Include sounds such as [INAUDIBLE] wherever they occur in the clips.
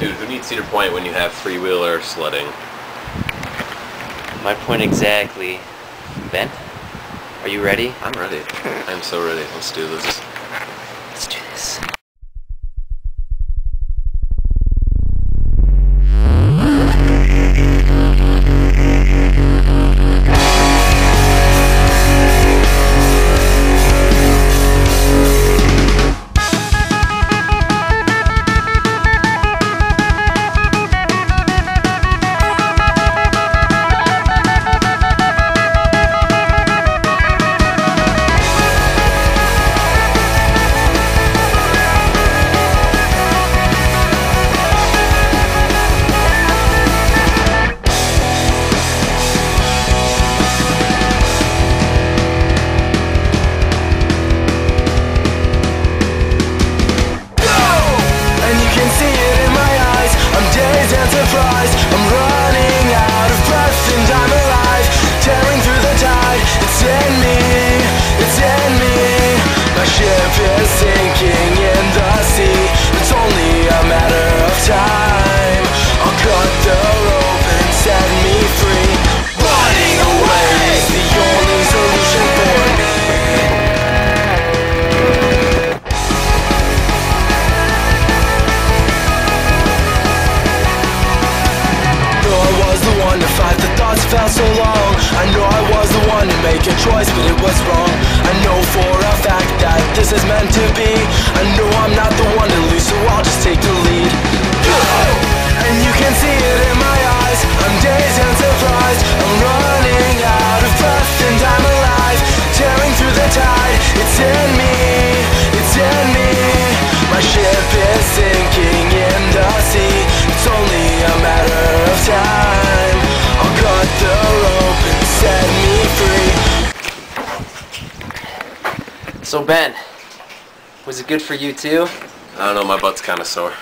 Dude, who needs Cedar Point when you have three-wheeler sledding? My point exactly. Ben, are you ready? I'm ready. I'm so ready. Let's do this. Make a choice but it was wrong. I know for a fact that this is meant to be. I know I'm not the one So Ben, was it good for you too? I don't know, my butt's kind of sore.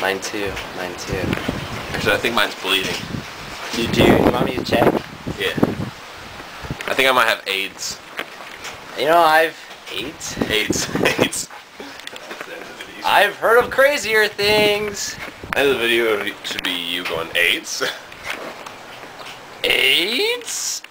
Mine too. Mine too. Actually, I think mine's bleeding. You do? You want me to check? Yeah. I think I might have AIDS. You know, I've eight. AIDS. [LAUGHS] AIDS. I've heard of crazier things. End of the video should be you going AIDS. [LAUGHS] AIDS?